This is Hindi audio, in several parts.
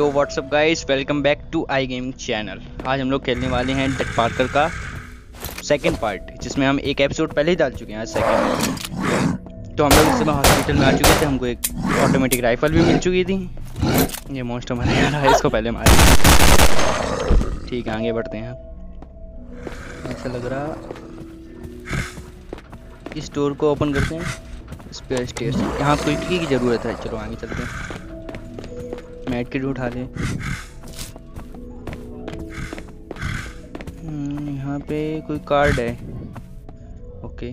Yo what's up guys welcome back to I gaming channel आज हम लोग खेलने वाले हैं डेक पार्कर का सेकंड पार्ट जिसमें हम एक एपिसोड पहले ही डाल चुके हैं आज सेकंड तो हम लोग इस समय हॉस्पिटल में आ चुके थे, हमको एक ऑटोमेटिक राइफल भी मिल चुकी थी। ये मोस्ट हमारे यहाँ है इसको पहले मारे। ठीक है, आगे बढ़ते हैं। ऐसा लग रहा, इस डोर को ओपन करते हैं। इस पे स्टेज यहाँ कोई की ज़रूरत है। चलो, आगे चलते हैं। मैट किट उठा ले हम्म, यहाँ पे कोई कार्ड है। ओके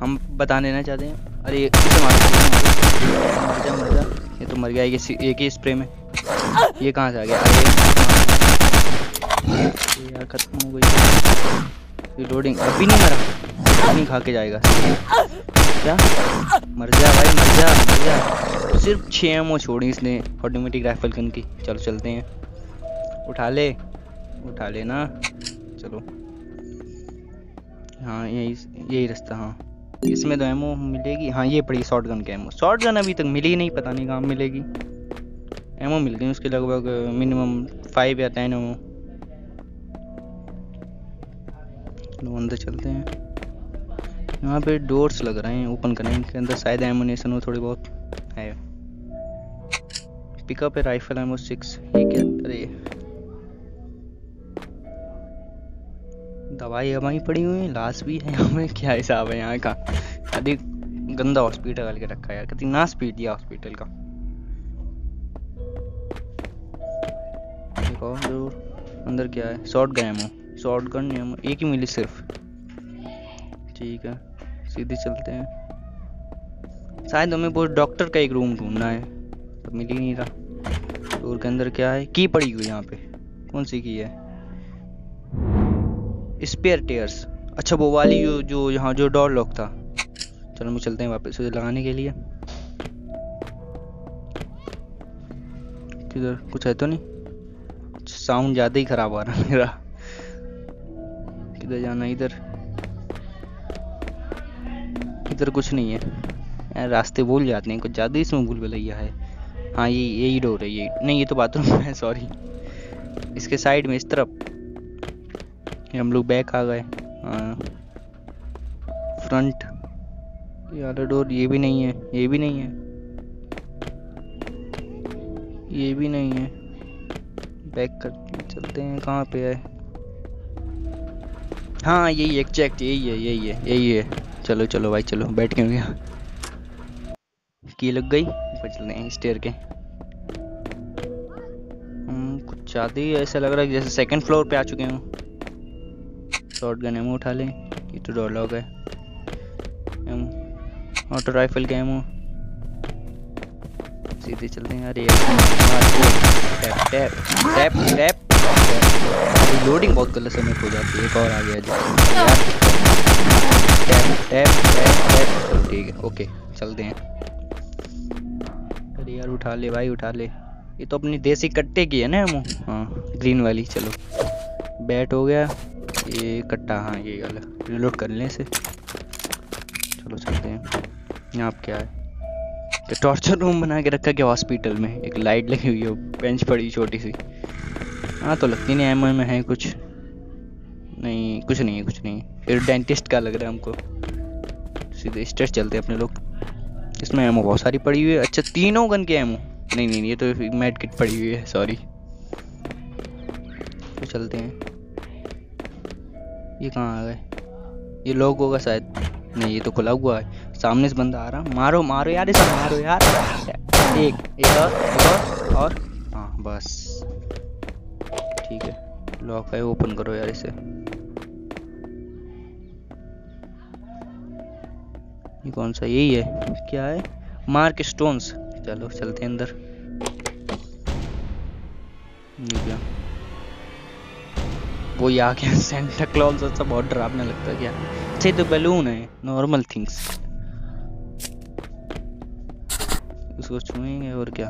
हम बता देना चाहते हैं। अरे इसे मार मर जा मर जा। ये तो मर गया। ये एक ही स्प्रे में? ये कहाँ से आ गया? अरे यार खत्म हो गई। लोडिंग अभी नहीं मरा नहीं खा के जाएगा। क्या मर जा भाई, मर जा मर जा। सिर्फ़ छः एमओ छोड़ी इसने ऑटोमेटिक राइफल गन की। चलो चलते हैं। उठा ले उठा ले ना। चलो। हाँ यही यही रास्ता हाँ। इसमें तो एमओ मिलेगी। हाँ ये पड़ी शॉर्ट गन का एमओ शॉर्ट गन अभी तक मिली नहीं, पता नहीं कहाँ मिलेगी। एमओ मिल गई उसके लगभग मिनिमम फाइव या टेन एमओ अंदर चलते हैं। यहाँ पे डोर्स लग रहे हैं ओपन करने के अंदर शायद एमुनेशन हो, थोड़ी बहुत है। पिकअप है राइफल एमो सिक्स ये क्या? अरे। दवाई हमारी पड़ी हुई है लाश भी है यहाँ में क्या हिसाब है यहाँ का? अभी गंदा हॉस्पिटल के रखा है यार, कितनी नाश पीट दिया हॉस्पिटल का? देखो ज़रूर अंदर क्या है? Shotgun ammo shotgun ammo एक ही मिली सिर्फ़। ठीक है। सीधे चलते हैं। शायद हमें वो डॉक्टर का एक रूम ढूंढना है। तो मिल ही नहीं रहा। डोर के अंदर क्या है? की पड़ी हुई यहाँ पे। कौन सी की है? स्पेयर टेयर्स अच्छा वो वाली जो जो यहाँ, जो डोर लॉक था। चलो हम चलते हैं वापस उसे लगाने के लिए। किधर कुछ है तो नहीं? साउंड ज़्यादा ही ख़राब आ रहा मेरा। किधर जाना इधर? इधर कुछ नहीं है। यार रास्ते भूल जाते हैं, कुछ ज़्यादा इसमें भूल भलैया है। हाँ ये, यही डोर है, ये। नहीं, ये तो बाथरूम है सॉरी इसके साइड में इस तरफ़। हम लोग बैक आ गए। फ्रंट ये वाला डोर ये भी नहीं है, ये भी नहीं है। ये भी नहीं है। बैक कर, चलते हैं, कहाँ पे है? हाँ यही एग्जैक्ट यही है यही है यही है। चलो चलो भाई, चलो, बैठ के गया। की लग गई? ऊपर चलते हैं स्टेयर के। कुछ ज़्यादा ही, ऐसा लग रहा है जैसे सेकंड फ्लोर पे आ चुके हूँ। शॉर्ट गन एमो उठा लें, ये तो डॉल है। ऑटो राइफल के एमो सीधे चलते हैं, अरे tap tap tap tap loading बहुत गलत समय हो जाती है, एक और आ गया जो टैप टैप टैप चलो ठीक है ओके चलते हैं अरे यार उठा ले भाई उठा ले ये तो अपनी देसी कट्टे की है ना हम हाँ ग्रीन वाली चलो बैट हो गया ये कट्टा हाँ ये वाला रिलोड कर लें इसे चलो चलते हैं यहाँ क्या है तो टॉर्चर रूम बना के रखा गया हॉस्पिटल में एक लाइट लगी हुई है बेंच पड़ी छोटी सी हाँ तो लगती नहीं एम में है कुछ नहीं, कुछ नहीं है कुछ नहीं। फिर डेंटिस्ट का लग रहा है हमको। सीधे स्टेट चलते हैं अपने लोग। इसमें एमओ बहुत सारी पड़ी हुई है। अच्छा तीनों गन के एमओ नहीं नहीं ये तो मेड किट पड़ी हुई है सॉरी तो चलते हैं। ये कहाँ आ गए? ये लोग होगा शायद। नहीं, ये तो खुला हुआ है। सामने से बंदा आ रहा। मारो मारो यार, इसे मारो यार। एक एक और एक और और। हाँ बस। ठीक है। लॉक है ओपन करो यार इसे। ये कौन सा? यही है। क्या है? मार्क स्टोन्स चलो, चलते हैं अंदर। क्या? वो यहाँ क्या सेंटा क्लॉज ऐसा बहुत डरावने लगता है क्या? अच्छे तो बैलून है। नॉर्मल थिंग्स उसको छुएँगे और क्या?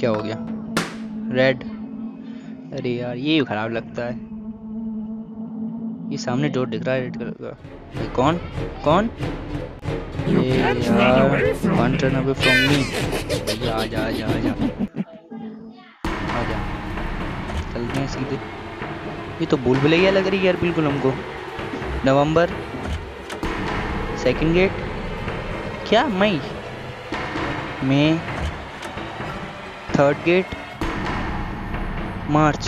क्या हो गया? रेड अरे यार, ये खराब लगता है। ये सामने डोर दिख रहा है रेड कलर का। ये कौन? कौन? ये यार one turn away from me भैया आ जा आ जा आ जा। आ जा। चलते हैं सीधे। ये तो भूल भुलैया लग रही है यार बिल्कुल हमको। नवंबर। सेकंड गेट क्या? May. May. Third gate March.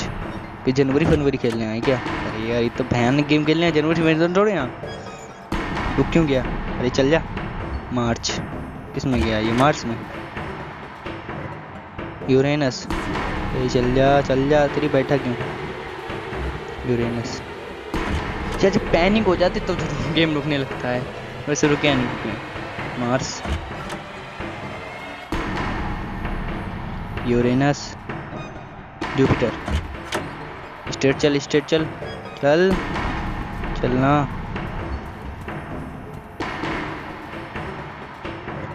कि जनवरी फरवरी खेलने आए क्या? अरे यार, ये तो भयानक गेम खेलने हैं, जनवरी फरवरी थोड़े यहाँ रुक क्यों गया? अरे चल जा। मार्च। किसमें गया ये? मार्च में। यूरेनस। अरे चल जा चल जा, तेरी बैठा क्यों? यूरेनस। जब पैनिक हो जाती तो गेम रुकने लगता है। वैसे रुके नहीं रुके मार्स। यूरेनस। जुपिटर। स्टेट चल स्टेट चल। चल। चलना।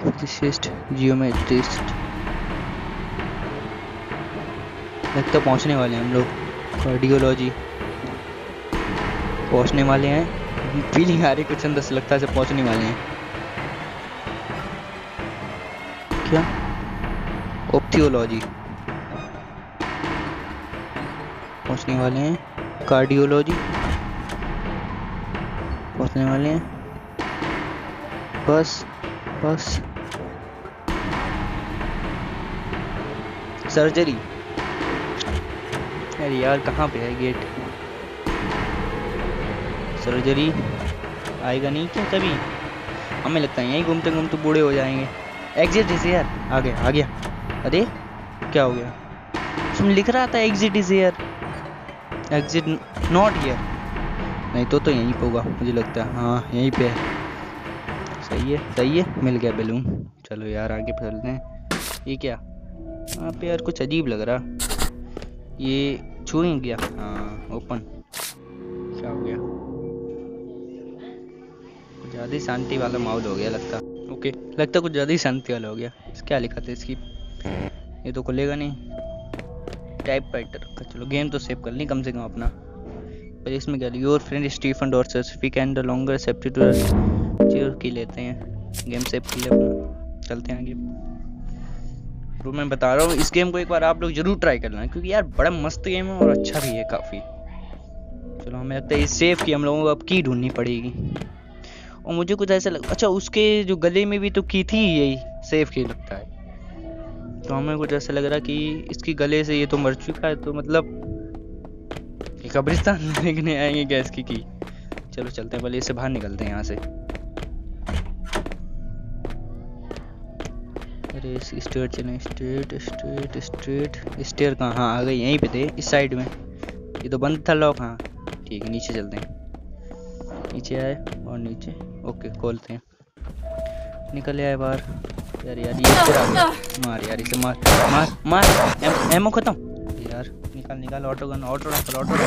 फिजिसिस्ट जियोमेट्रिस्ट लगता पहुँचने वाले हैं हम लोग। कार्डियोलॉजी पहुँचने वाले हैं। फीलिंग आ रही कुछ अंदर से लगता है पहुँचने वाले हैं। क्या? ओप्थियोलॉजी पहुँचने वाले हैं। कार्डियोलॉजी पहुँचने वाले हैं। बस बस। सर्जरी अरे यार, कहाँ पे है गेट सर्जरी आएगा नहीं क्या कभी? हमें लगता है यहीं घूमते घूमते बूढ़े हो जाएँगे। एग्जिट इज़ यार आ गया आ गया। अरे, क्या हो गया? लिख रहा था exit is air exit not here नहीं तो तो यहीं पे होगा, मुझे लगता है। हाँ यहीं पे है। सही है सही है, मिल गया बैलून चलो यार, आगे चलते हैं। ये क्या? यहाँ पे यार कुछ अजीब लग रहा। ये छू नहीं गया हाँ ओपन क्या हो गया? ज़्यादा ही शांति वाला माहौल हो गया लगता। ओके, लगता कुछ ज़्यादा ही शांति वाला हो गया। क्या लिखा था इसकी? ये तो खुलेगा नहीं। टाइप राइटर का चलो गेम तो सेव कर ली कम से कम अपना। पर इसमें क्या your friend Stephen Dorsus we can the longer cheer की लेते हैं। गेम सेव कर ले अपना। चलते हैं आगे। तो मैं बता रहा हूँ, इस गेम को एक बार आप लोग ज़रूर ट्राई कर करना, क्योंकि यार बड़ा मस्त गेम है और अच्छा भी है काफ़ी। चलो, हमें लगता है सेफ़ की हम लोगों को अब की ढूंढनी पड़ेगी। और मुझे कुछ ऐसा लग अच्छा उसके जो गले में भी तो की थी यही सेफ़ की लगता है। तो हमें कुछ ऐसा लग रहा कि इसकी गले से ये तो मर चुका है तो मतलब कब्रिस्तान देखने आएँगे गैस की की। चलो चलते हैं, पहले इससे बाहर निकलते हैं यहाँ से। अरे स्ट्रेट चलें स्ट्रेट स्ट्रेट स्ट्रेट स्टेयर कहाँ? हाँ आ गई यहीं पे थे, इस साइड में। ये तो बंद था लॉक हाँ। ठीक है, नीचे चलते हैं। नीचे आए और नीचे, ओके, खोलते हैं। निकल आए बाहर। यार यार, ये फिर आ गया? मार यार, इसे मार मार मार। खत्म। यार, निकाल निकाल, ऑटो गन, ऑटो ऑटो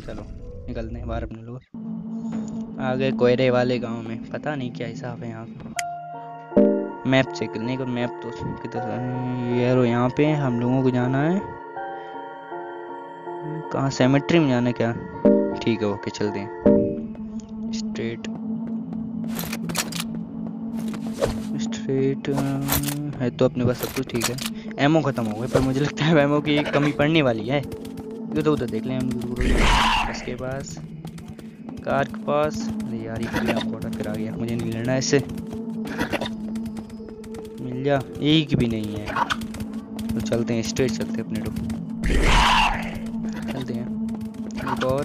चलो, निकलते हैं बाहर अपने लोग। आ गए कोयरे वाले गाँव में। पता नहीं क्या हिसाब है यहाँ मैप चेक करने का, मैप तो यार यहाँ पे हम लोगों को जाना है। कहाँ सेमेट्री में जाना क्या? ठीक है, ओके, चलते हैं। स्ट्रेट स्ट्रेट है तो अपने पास सब कुछ ठीक है। एमओ ख़त्म हो गए, पर मुझे लगता है एमओ की कमी पड़ने वाली है। ये तो उधर देख लें हम पास, कार के पास। अरे यार, ये ऑर्डर करा गया। मुझे नहीं लेना इससे मिल जा। एक भी नहीं है। तो चलते हैं स्ट्रेट चलते हैं अपने लोग चलते हैं। एक और।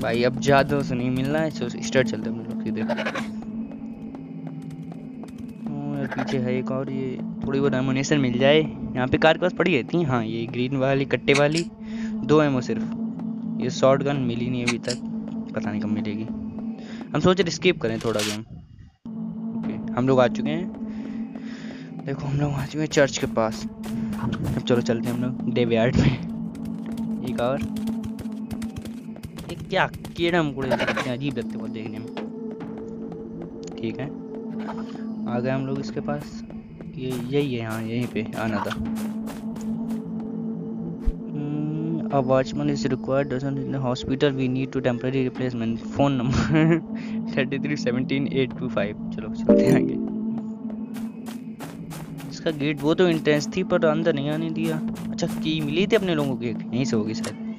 भाई, अब ज़्यादा से नहीं मिलना है स्ट्रेट चलते हैं। पीछे है एक और, ये थोड़ी बहुत एमोनेशन मिल जाए। यहाँ पे कार के पास पड़ी रहती है? हाँ ये ग्रीन वाली, कट्टे वाली। दो एमओ सिर्फ़। ये शॉर्ट गन मिली नहीं अभी तक। पता नहीं कब मिलेगी। हम सोच रहे स्किप करें थोड़ा गेम ओके हम लोग आ चुके हैं। देखो, हम लोग आ चुके हैं चर्च के पास। अब चलो चलते हैं हम लोग डेवयार्ड में एक और। ये क्या कीड़ा मकोड़े अजीब लगते हैं देखने में। ठीक है। आ गए हम लोग इसके पास। ये यही है हाँ यहीं पे आना था। हम्म, A watchman is required doesn't in the hospital. We need to temporary replacement. Phone number 3317825 चलो चलते हैं आगे। इसका गेट वो तो इंटेंस थी पर अंदर नहीं आने दिया। अच्छा की मिली थी अपने लोगों की? यहीं से होगी शायद।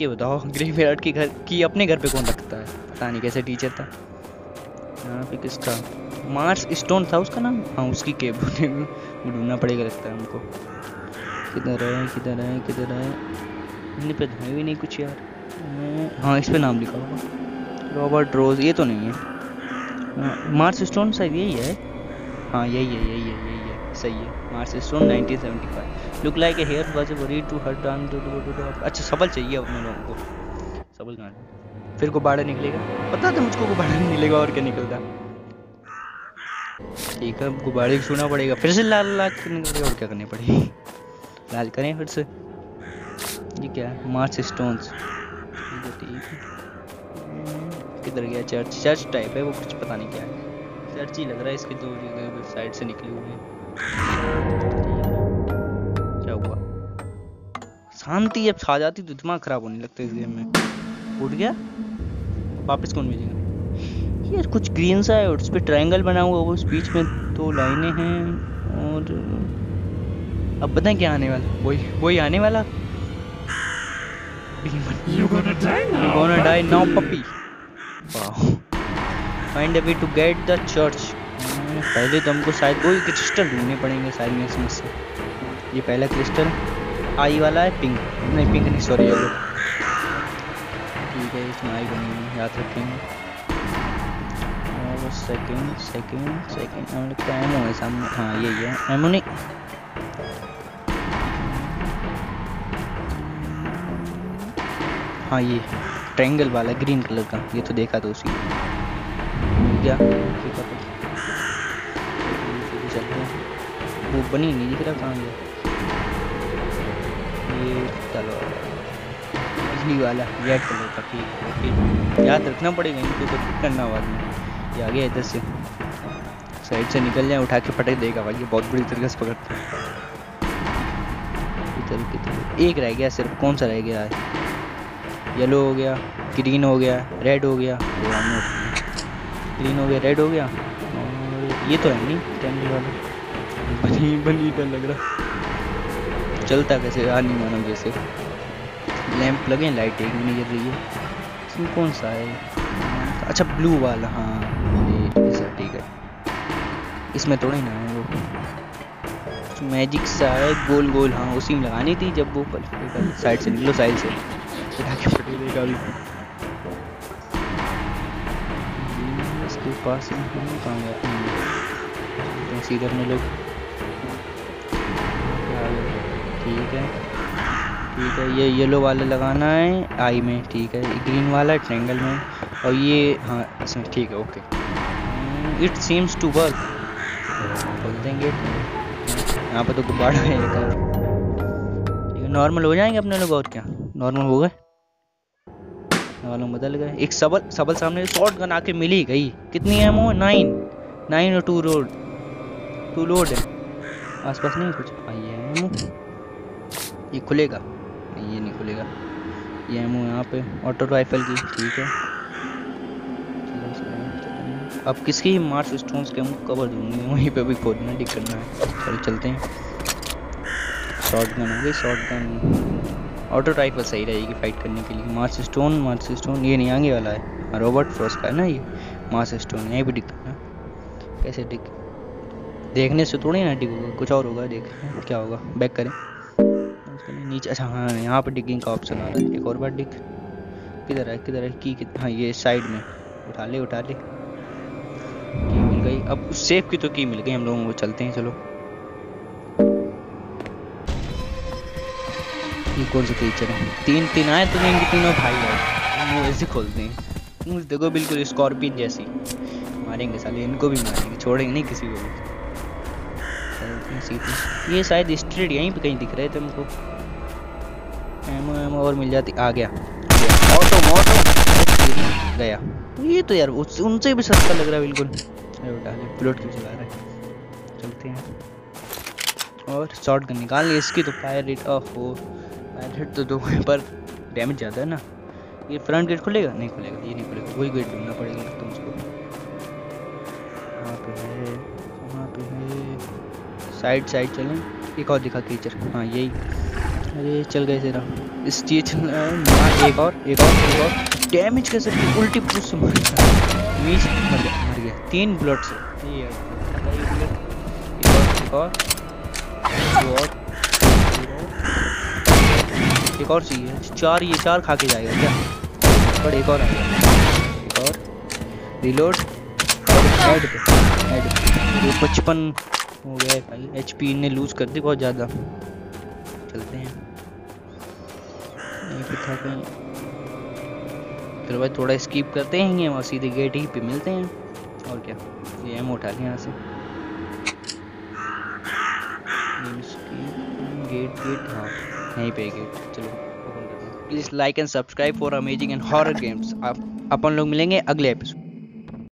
ये बताओ ग्रेवयार्ड की घर की अपने घर पे कौन रखता है? पता नहीं कैसे टीचर था। यहाँ पे किसका? मार्स स्टोन था उसका नाम? हाँ उसकी केब ढूंढना पड़ेगा लगता है हमको। किधर है किधर है किधर है? इन पे है भी नहीं कुछ यार। हाँ इस पर नाम लिखा होगा। रॉबर्ट रोज, ये तो नहीं है। मार्स स्टोन शायद यही है? हाँ यही है यही है यही है। सही है। Mars stone 1975 look like a hair was worry to her to अच्छा सबल चाहिए अपने लोगों को। सबल कहाँ फिर गुब्बारा निकलेगा? पता था मुझको गुब्बारा नहीं मिलेगा और क्या निकलता? ठीक है गुब्बारे छूना पड़ेगा। फिर से लाल लाल करने पड़ेगा और क्या करनी पड़ेगी? लाल करें फिर से। ये क्या है? मार्च स्टोन्स है। किधर गया? चर्च चर्च टाइप है, वो कुछ पता नहीं क्या है। चर्च ही लग रहा है, इसके दो साइड से निकले हुए क्या हुआ? शांति, अब छा जाती तो दिमाग खराब होने लगता है इस गेम में। उठ गया? वापस कौन भेजेगा? यार कुछ ग्रीन सा है उस पर ट्रायंगल बना हुआ वो उस बीच में दो लाइनें हैं और अब बताएँ क्या आने वाला वही वही आने वाला? You're gonna die now. gonna die now puppy wow find a way to get the church पहले तो हमको शायद वही क्रिस्टल ढूँढने पड़ेंगे शायद में इसमें से। ये पहला क्रिस्टल आई वाला है पिंक नहीं पिंक नहीं सॉरी येलो ठीक है इसमें आई बनी है याद रखेंगे। और सेकंड सेकंड सेकंड हमें लगता है एमओ है सामने हाँ यही है एमओ नहीं हाँ ये ट्रायंगल वाला ग्रीन कलर का. ये तो देखा तो उसी. क्या है. वो बनी नहीं दिख रहा कहाँ गया? ये चलो. बिजली वाला रेड कलर का ठीक है याद रखना पड़ेगा इनको तो करना में. ये आ गया इधर से। साइड से निकल जाए, उठा के पटक देगा भाई ये बहुत बुरी तरीके से पकड़ते हैं। इधर किधर एक रह गया सिर्फ़। कौन सा रह गया है? येलो हो गया ग्रीन हो गया रेड हो गया। ग्रीन हो गया रेड हो गया। और ये तो है नहीं कैंडल वाला। बनी बनी डर लग रहा। चलता कैसे, आ नहीं मानो जैसे। लैंप लगे लाइट एक भी नहीं जल रही है। इसमें कौन सा है? अच्छा ब्लू वाला, है। इसमें थोड़ी ना है वो। मैजिक है गोल गोल हाँ उसी में लगानी थी जब वो साइड से निकलो साइड से। उठा के देगा अभी। इसके पास कहाँ गया सीधे अपने लोग ठीक है। ठीक है ये येलो वाला लगाना है आई में ठीक है। ग्रीन वाला ट्रेंगल में। और ये हाँ इसमें ठीक है okay it seems to work खोल देंगे। यहाँ पर तो गुब्बारा है ठीक नॉर्मल हो जाएँगे अपने लोग और क्या? नॉर्मल हो गए? नॉर्मल बदल गए। एक सबल सबल सामने शॉर्ट गन आके मिली गई। कितनी है वो? नाइन नाइन और टू रोड टू लोड है। आसपास नहीं कुछ? आइए एमो ये खुलेगा। ये नहीं खुलेगा। ये एमो यहाँ पे ऑटो राइफल की। ठीक है। अब किसकी मार्स स्टोन्स के हम कवर दूँगे वहीं पे भी खोदना डिक करना है। चलो, चलते हैं। शॉर्ट गन हो गई शॉर्ट गन ऑटो राइफल सही रहेगी फाइट करने के लिए। मार्स स्टोन मार्स स्टोन ये नहीं, आगे वाला है। रॉबर्ट फ्रॉस का है ना ये? मार्स स्टोन यहीं भी डिक करना। कैसे डिक देखने से थोड़ी ना डिक होगा, कुछ और होगा देख। क्या होगा? बैक करें। नीचे अच्छा हाँ यहाँ पर डिगिंग का ऑप्शन आ रहा है। एक और बार डिक किधर है किधर है? की किधर? हाँ ये साइड में। उठा ले उठा ले। अब सेफ़ की तो की मिल गई, हम लोगों को चलते हैं, चलो। ये कौन सा क्रीचर है? तीन तीन आए तो इनके तीनों भाई आए। वो ऐसे खोलते हैं। देखो, बिल्कुल स्कॉर्पियन जैसी। मारेंगे साले, इनको भी मारेंगे, छोड़ेंगे नहीं किसी को भी। ये शायद स्ट्रीट यहीं पे कहीं दिख रहे थे हमको। एमो एमो और मिल जाती, आ गया। ऑटो मोटो गया। ये तो यार उनसे भी सस्ता लग रहा है, बिल्कुल। प्लॉट क्यों चला रहा है। चलते हैं। और शॉर्ट गन निकाल लिए इसकी तो फायर रेट ओहो पायलट तो दो है, पर डैमेज ज़्यादा है ना। ये फ्रंट गेट खुलेगा? नहीं खुलेगा, ये नहीं खुलेगा। वही गेट ढूंढना पड़ेगा तुमको। कहाँ पे है कहाँ पे है। साइड साइड चलें। एक और दिखा कीचर हाँ यही। अरे, चल गए तेरा। इस चीज़ हाँ एक और एक और एक और। डैमेज कैसे? उल्टी पुश मार मीच मर गया। तीन से। ये एक और एक और चाहिए। चार ये चार खा के जाएगा क्या? पर एक और आएगा एक और। रिलोड हेड पे हेड ये पचपन हो गया भाई। एच पी ने लूज कर दी बहुत ज़्यादा। चलते हैं। था कहीं। चलो भाई थोड़ा स्कीप करते हैं और सीधे गेट ही पे मिलते हैं। और क्या? ये एम उठा लें यहाँ से। गेट गेट हाँ यहीं पे गेट चलो please like and subscribe for amazing and horror games आप, अपन लोग मिलेंगे अगले एपिसोड